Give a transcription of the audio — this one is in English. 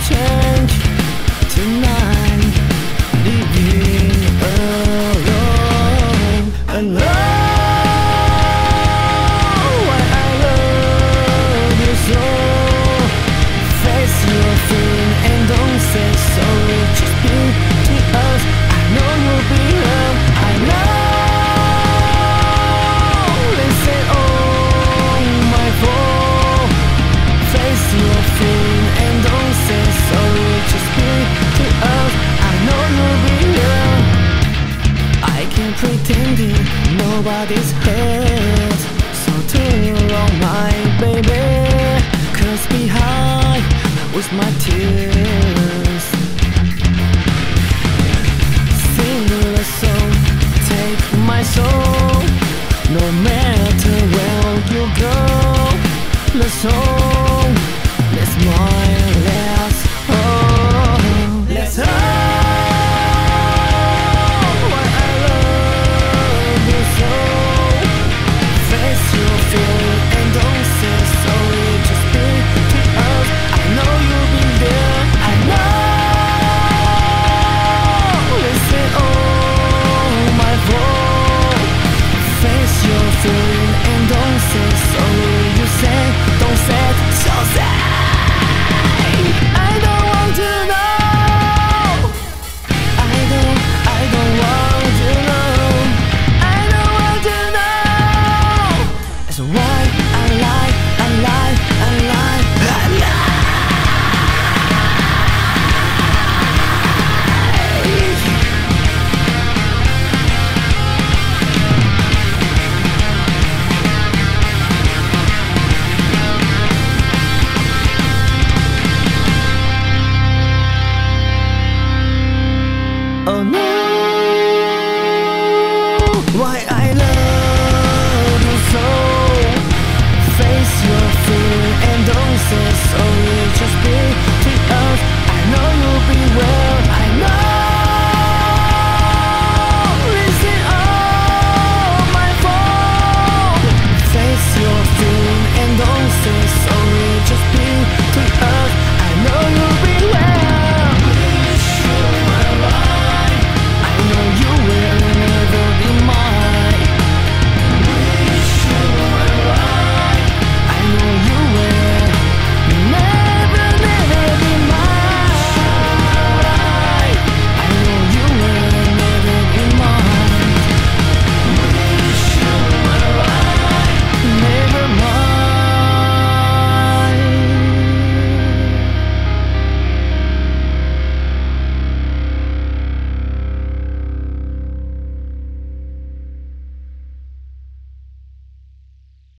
change tonight in nobody's head. So turn you on my baby Cause behind was my tears. Sing the song, take my soul. No matter where you go The song entonces solo yo sé, entonces